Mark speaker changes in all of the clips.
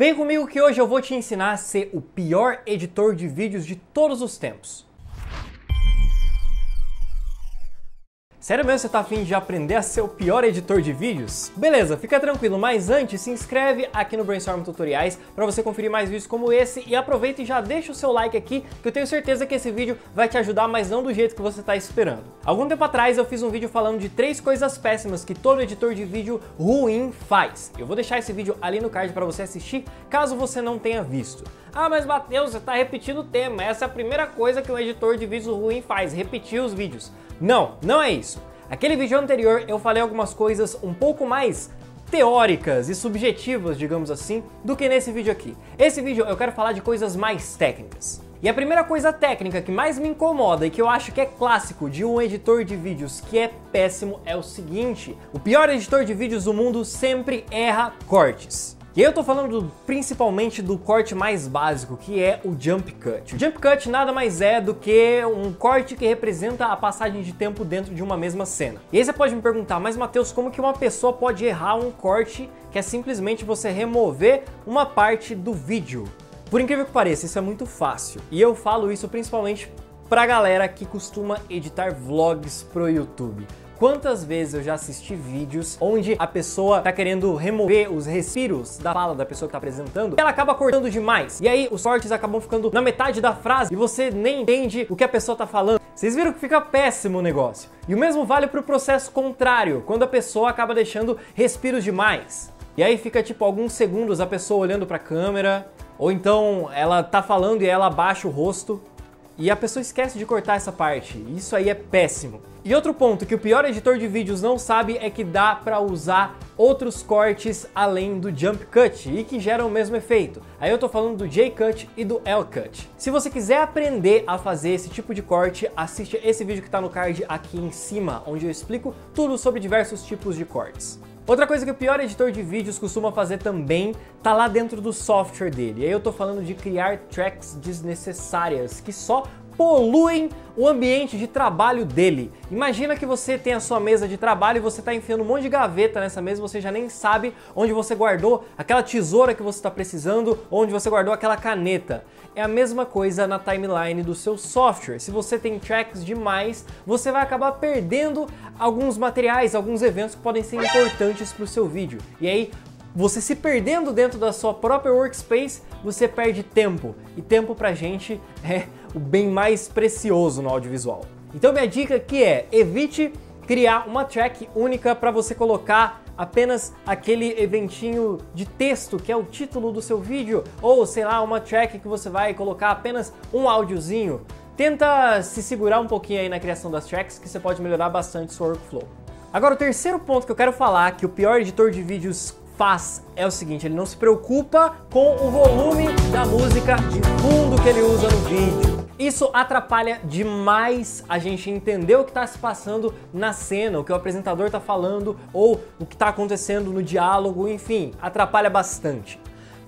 Speaker 1: Vem comigo que hoje eu vou te ensinar a ser o pior editor de vídeos de todos os tempos. Sério mesmo você tá afim de aprender a ser o pior editor de vídeos? Beleza, fica tranquilo, mas antes se inscreve aqui no Brainstorm Tutoriais para você conferir mais vídeos como esse e aproveita e já deixa o seu like aqui que eu tenho certeza que esse vídeo vai te ajudar, mas não do jeito que você está esperando. Algum tempo atrás eu fiz um vídeo falando de três coisas péssimas que todo editor de vídeo ruim faz. Eu vou deixar esse vídeo ali no card para você assistir, caso você não tenha visto. Ah, mas Matheus, você está repetindo o tema. Essa é a primeira coisa que um editor de vídeo ruim faz, repetir os vídeos. Não, não é isso. Aquele vídeo anterior eu falei algumas coisas um pouco mais teóricas e subjetivas, digamos assim, do que nesse vídeo aqui. Esse vídeo eu quero falar de coisas mais técnicas. E a primeira coisa técnica que mais me incomoda e que eu acho que é clássico de um editor de vídeos que é péssimo é o seguinte: o pior editor de vídeos do mundo sempre erra cortes. E eu tô falando principalmente do corte mais básico, que é o jump cut. O jump cut nada mais é do que um corte que representa a passagem de tempo dentro de uma mesma cena. E aí você pode me perguntar, mas Matheus, como que uma pessoa pode errar um corte que é simplesmente você remover uma parte do vídeo? Por incrível que pareça, isso é muito fácil. E eu falo isso principalmente pra galera que costuma editar vlogs pro YouTube. Quantas vezes eu já assisti vídeos onde a pessoa tá querendo remover os respiros da fala da pessoa que tá apresentando ela acaba cortando demais. E aí os cortes acabam ficando na metade da frase e você nem entende o que a pessoa tá falando. Vocês viram que fica péssimo o negócio. E o mesmo vale pro processo contrário, quando a pessoa acaba deixando respiros demais. E aí fica tipo alguns segundos a pessoa olhando pra câmera, ou então ela tá falando e ela abaixa o rosto e a pessoa esquece de cortar essa parte. Isso aí é péssimo. E outro ponto que o pior editor de vídeos não sabe é que dá para usar outros cortes além do jump cut e que geram o mesmo efeito. Aí eu tô falando do J-cut e do L-cut. Se você quiser aprender a fazer esse tipo de corte, assiste esse vídeo que está no card aqui em cima, onde eu explico tudo sobre diversos tipos de cortes. Outra coisa que o pior editor de vídeos costuma fazer também tá lá dentro do software dele. Aí eu tô falando de criar tracks desnecessárias que só poluem o ambiente de trabalho dele. Imagina que você tem a sua mesa de trabalho e você está enfiando um monte de gaveta nessa mesa, você já nem sabe onde você guardou aquela tesoura que você está precisando, onde você guardou aquela caneta. É a mesma coisa na timeline do seu software. Se você tem tracks demais, você vai acabar perdendo alguns materiais, alguns eventos que podem ser importantes para o seu vídeo. E aí você se perdendo dentro da sua própria workspace, você perde tempo. E tempo pra gente é o bem mais precioso no audiovisual. Então minha dica aqui é: evite criar uma track única para você colocar apenas aquele eventinho de texto que é o título do seu vídeo, ou sei lá, uma track que você vai colocar apenas um áudiozinho. Tenta se segurar um pouquinho aí na criação das tracks que você pode melhorar bastante seu workflow. Agora, o terceiro ponto que eu quero falar, que o pior editor de vídeos faz é o seguinte, ele não se preocupa com o volume da música de fundo que ele usa no vídeo. Isso atrapalha demais a gente entender o que está se passando na cena, o que o apresentador está falando ou o que está acontecendo no diálogo, enfim, atrapalha bastante.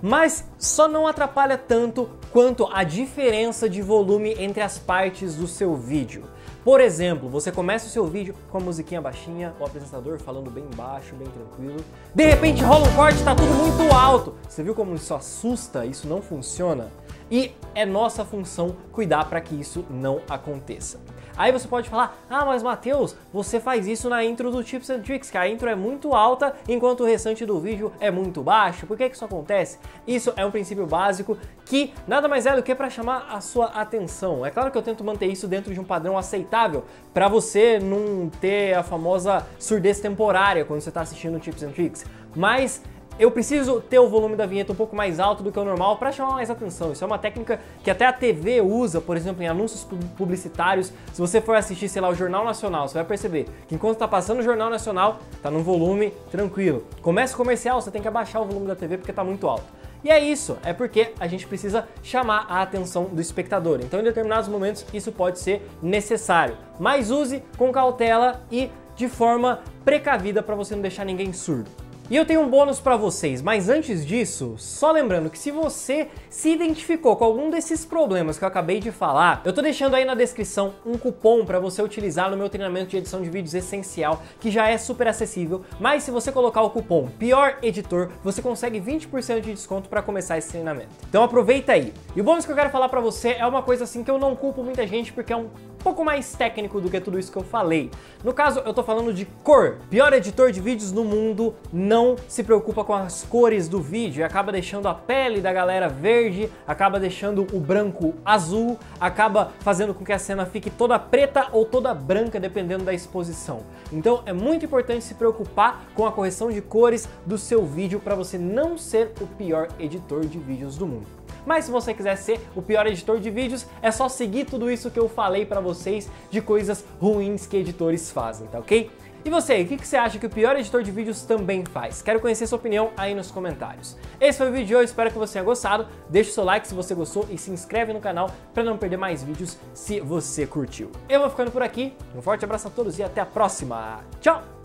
Speaker 1: Mas só não atrapalha tanto quanto a diferença de volume entre as partes do seu vídeo. Por exemplo, você começa o seu vídeo com a musiquinha baixinha, o apresentador falando bem baixo, bem tranquilo. De repente rola um corte, está tudo muito alto. Você viu como isso assusta? Isso não funciona? E é nossa função cuidar para que isso não aconteça. Aí você pode falar: "Ah, mas Matheus, você faz isso na intro do Tips and Tricks, que a intro é muito alta enquanto o restante do vídeo é muito baixo. Por que que isso acontece?" Isso é um princípio básico que nada mais é do que para chamar a sua atenção. É claro que eu tento manter isso dentro de um padrão aceitável para você não ter a famosa surdez temporária quando você está assistindo Tips and Tricks, mas eu preciso ter o volume da vinheta um pouco mais alto do que o normal para chamar mais atenção. Isso é uma técnica que até a TV usa, por exemplo, em anúncios publicitários. Se você for assistir, sei lá, o Jornal Nacional, você vai perceber que enquanto está passando o Jornal Nacional, está num volume tranquilo. Começa o comercial, você tem que abaixar o volume da TV porque está muito alto. E é isso, é porque a gente precisa chamar a atenção do espectador. Então, em determinados momentos, isso pode ser necessário. Mas use com cautela e de forma precavida para você não deixar ninguém surdo. E eu tenho um bônus para vocês, mas antes disso, só lembrando que se você se identificou com algum desses problemas que eu acabei de falar, eu tô deixando aí na descrição um cupom para você utilizar no meu treinamento de edição de vídeos essencial, que já é super acessível, mas se você colocar o cupom pior editor, você consegue 20% de desconto para começar esse treinamento. Então aproveita aí. E o bônus que eu quero falar para você é uma coisa assim que eu não culpo muita gente porque é um pouco mais técnico do que tudo isso que eu falei. No caso, eu tô falando de cor. Pior editor de vídeos no mundo não se preocupa com as cores do vídeo e acaba deixando a pele da galera verde, acaba deixando o branco azul, acaba fazendo com que a cena fique toda preta ou toda branca, dependendo da exposição. Então é muito importante se preocupar com a correção de cores do seu vídeo para você não ser o pior editor de vídeos do mundo. Mas se você quiser ser o pior editor de vídeos, é só seguir tudo isso que eu falei para vocês de coisas ruins que editores fazem, tá ok? E você, o que, você acha que o pior editor de vídeos também faz? Quero conhecer sua opinião aí nos comentários. Esse foi o vídeo de hoje, espero que você tenha gostado. Deixe o seu like se você gostou e se inscreve no canal para não perder mais vídeos se você curtiu. Eu vou ficando por aqui, um forte abraço a todos e até a próxima. Tchau!